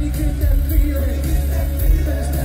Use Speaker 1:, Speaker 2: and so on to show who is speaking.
Speaker 1: you get that feeling.